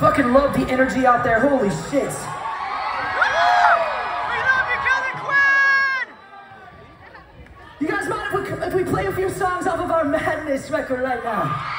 Fucking love the energy out there. Holy shit. You guys mind if we, if we play a few songs off of our Madness record right now?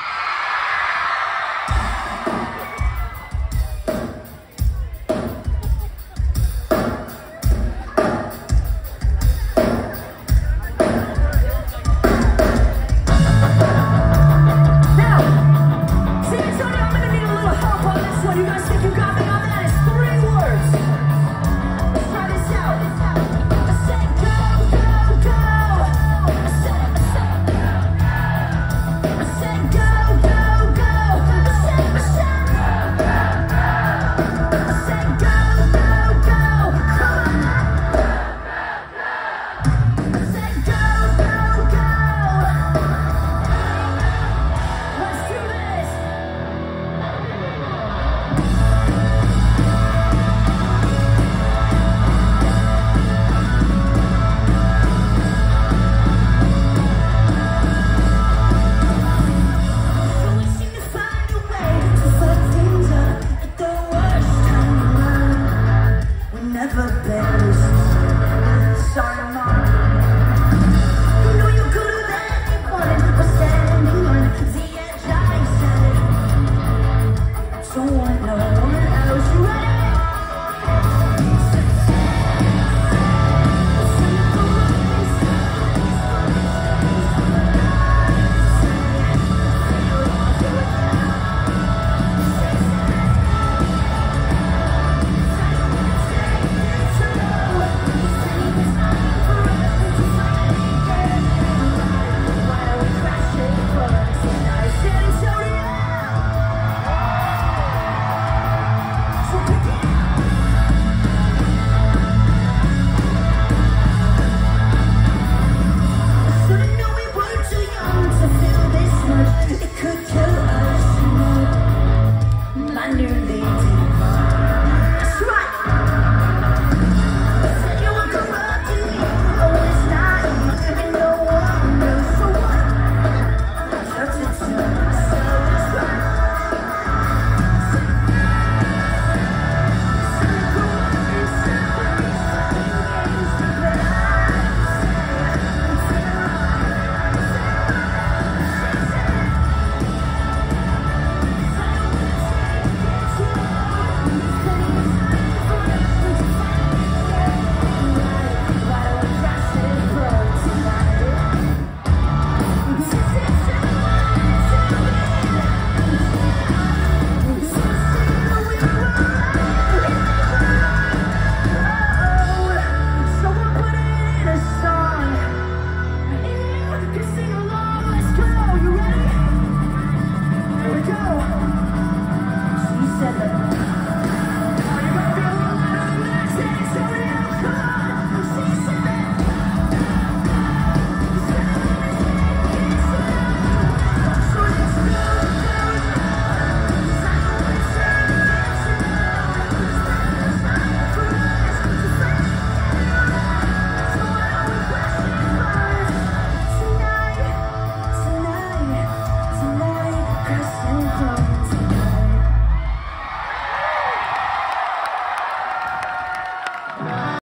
Welcome.